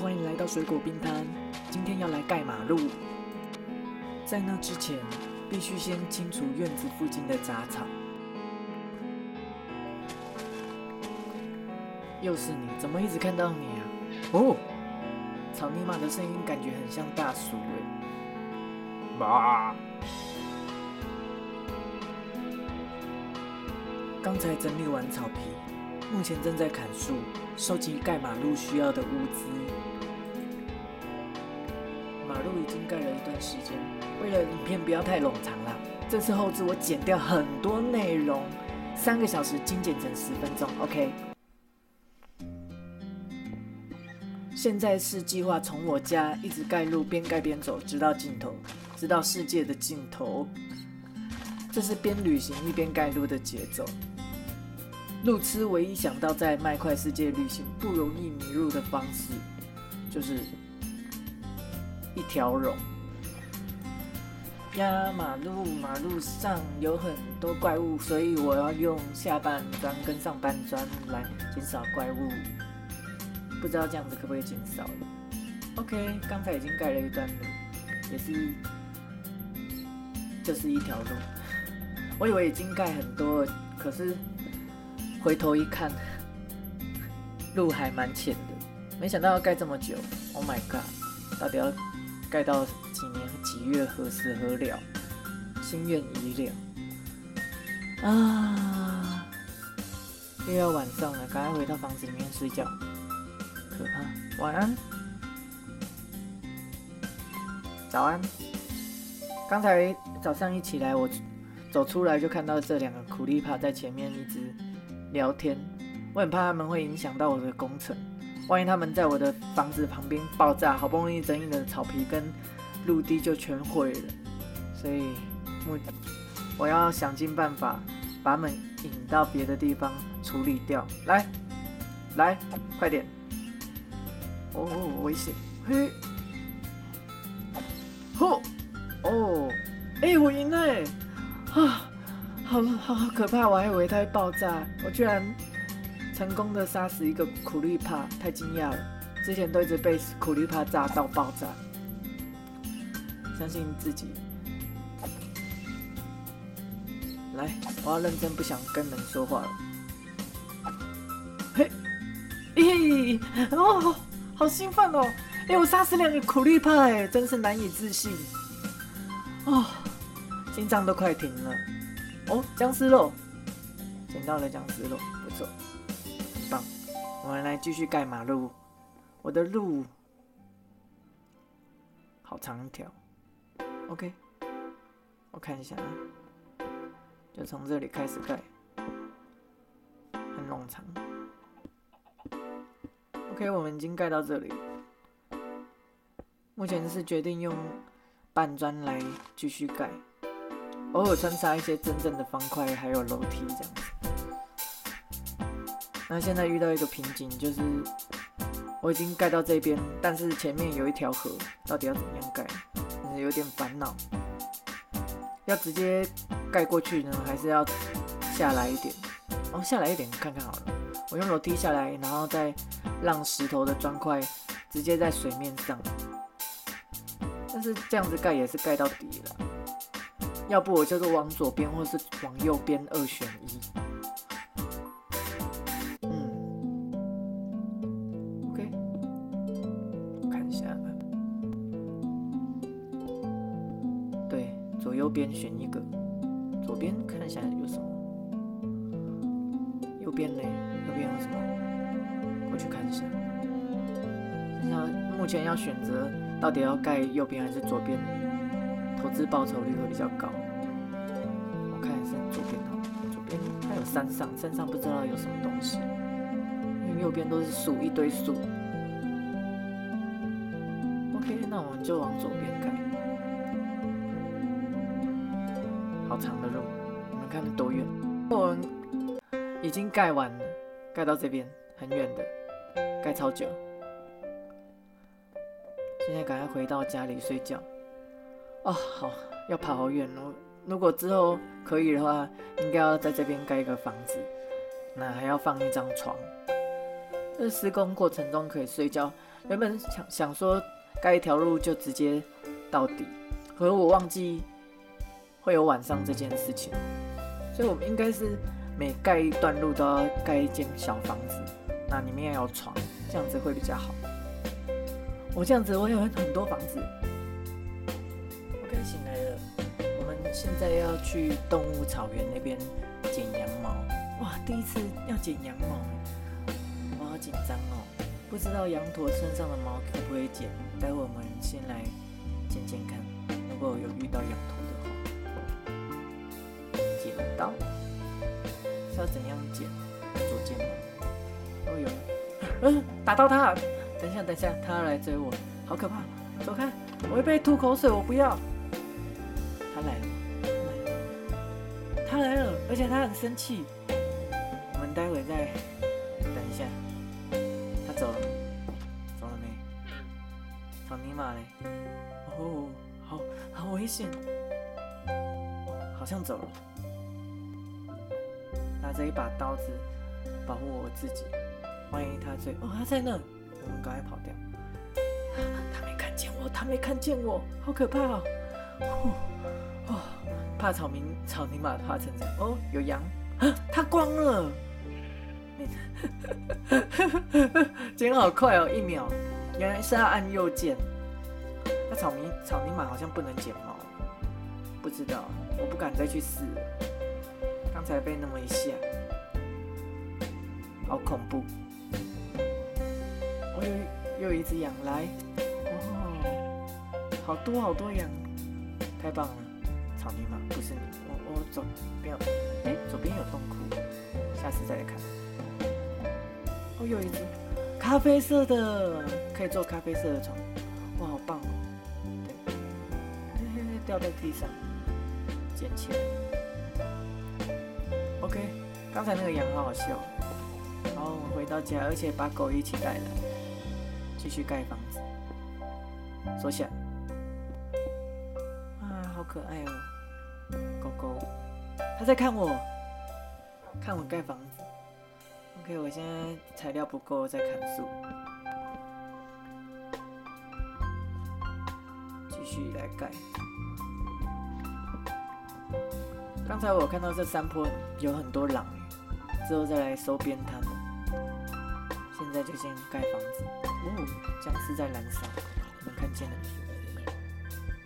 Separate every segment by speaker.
Speaker 1: 欢迎来到水果冰摊。今天要来盖马路，在那之前，必须先清除院子附近的杂草。又是你，怎么一直看到你啊？哦，草泥马的声音感觉很像大叔哎。妈。刚才整理完草皮，目前正在砍树，收集盖马路需要的物资。盖了一段时间，为了影片不要太冗长啦，这次后置我剪掉很多内容，三个小时精简成十分钟，OK。现在是计划从我家一直盖路，边盖边走，直到尽头，直到世界的尽头。这是边旅行一边盖路的节奏。路痴唯一想到在麦块世界旅行不容易迷路的方式，就是一条龙。呀，马路马路上有很多怪物，所以我要用下半砖跟上半砖来减少怪物。不知道这样子可不可以减少？OK，刚才已经盖了一段路，也是就是一条路。我以为已经盖很多了，可是。回头一看，路还蛮浅的，没想到要盖这么久。Oh my god！到底要盖到几年几月何时何了？心愿已了啊！又要晚上了，赶快回到房子里面睡觉。可怕！晚安，早安。刚才早上一起来，我走出来就看到这两个苦力怕在前面一直。聊天，我很怕他们会影响到我的工程。万一他们在我的房子旁边爆炸，好不容易整理的草皮跟陆地就全毁了。所以，我我要想尽办法把他们引到别的地方处理掉。来，来，快点！哦，危险！嘿，吼，哦，哎，我赢了！啊！好好好可怕！我还以为它会爆炸，我居然成功的杀死一个苦力怕，太惊讶了！之前都一直被苦力怕炸到爆炸。相信自己，来，我要认真，不想跟人说话了。嘿，咦，哦，好兴奋哦！哎，我杀死两个苦力怕，哎，真是难以置信。哦，心脏都快停了。哦，僵尸肉，捡到了僵尸肉，不错，棒。我们来继续盖马路。我的路好长一条，OK，我看一下啊，就从这里开始盖，很冗长。OK，我们已经盖到这里，目前是决定用半砖来继续盖。偶尔穿插一些真正的方块，还有楼梯这样子。那现在遇到一个瓶颈，就是我已经盖到这边，但是前面有一条河，到底要怎么样盖？有点烦恼。要直接盖过去呢，还是要下来一点？哦，下来一点看看好了。我用楼梯下来，然后再让石头的砖块直接在水面上。但是这样子盖也是盖到底了。要不我就是往左边，或是往右边，二选一。边选一个，左边看一下有什么，右边呢？右边有什么？过去看一下。那目前要选择，到底要盖右边还是左边？投资报酬率会比较高。我看是左边哦，左边还有山上，山上不知道有什么东西，因为右边都是树，一堆树。OK，那我们就往左边盖。长的路，你们看多远？我们已经盖完了，盖到这边很远的，盖超久。现在赶快回到家里睡觉。哦，好，要跑好远哦。如果之后可以的话，应该要在这边盖一个房子，那还要放一张床。这施工过程中可以睡觉，原本想想说盖一条路就直接到底，可我忘记会有晚上这件事情，所以我们应该是每盖一段路都要盖一间小房子，那里面要有床，这样子会比较好。我这样子我有很多房子。OK，醒来了，我们现在要去动物草原那边剪羊毛。哇，第一次要剪羊毛，我好紧张哦，不知道羊驼身上的毛可不可以剪。待会我们先来剪剪看，如果有遇到羊驼是要怎样剪？左键吗？哦有，嗯，打到他。等一下，等一下，他要来追我，好可怕！走开，我会被吐口水，我不要。他来了，他来了，而且他很生气。我们待会再等一下。他走了，走了没？草泥马嘞？哦，好好危险，好像走了。拿着一把刀子保护我自己，万一他追……哦，他在那。我们赶快跑掉！他没看见我，他没看见我，好可怕哦！哦，怕草民草泥马怕成这样。哦，有羊，他光了！剪好快哦，一秒！原来是要按右键。那草民草泥马好像不能剪毛，不知道，我不敢再去试。刚才被那么一下，好恐怖！我又又一只羊来，哦，好多好多羊，太棒了！草泥马不是你，我我左，不要，哎，左边有洞窟，下次再来看。哦，又一只咖啡色的，可以做咖啡色的床，哇，好棒哦！对，嘿嘿嘿，掉在地上，捡起来。OK，刚才那个羊好好笑。然后我回到家，而且把狗一起带来。继续盖房子，坐下。啊，好可爱哦，狗狗，它在看我，看我盖房子。OK，我现在材料不够，在砍树。继续来盖。刚才我看到这山坡有很多狼，之后再来收编它们。现在就先盖房子。哦，僵尸在燃烧，你们看见了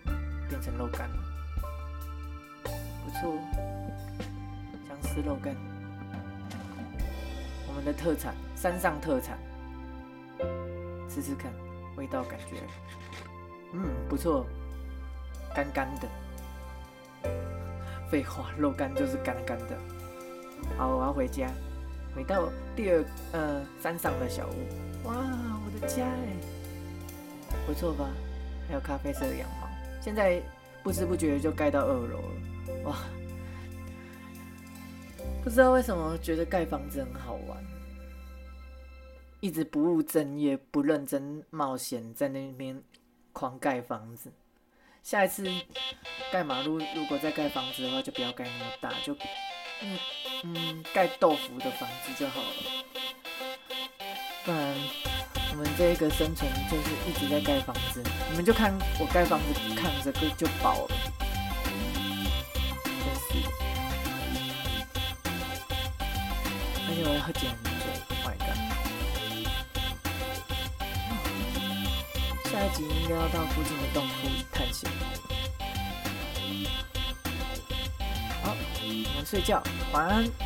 Speaker 1: 没？变成肉干了，不错，僵尸肉干，我们的特产，山上特产，吃吃看，味道感觉，嗯，不错，干干的。废话，肉干就是干干的。好，我要回家，回到第二呃山上的小屋。哇。我的家哎，不错吧？还有咖啡色的羊毛，现在不知不觉就盖到二楼了，哇！不知道为什么觉得盖房子很好玩，一直不务正业、不认真冒险，在那边狂盖房子。下一次盖马路，如果再盖房子的话，就不要盖那么大，就嗯嗯盖豆腐的房子就好了，不然。我们这个生存就是一直在盖房子，你们就看我盖房子，看着个就饱了，真是。而且我要剪下一集应该要到附近的洞窟探险。好，我们睡觉，晚安。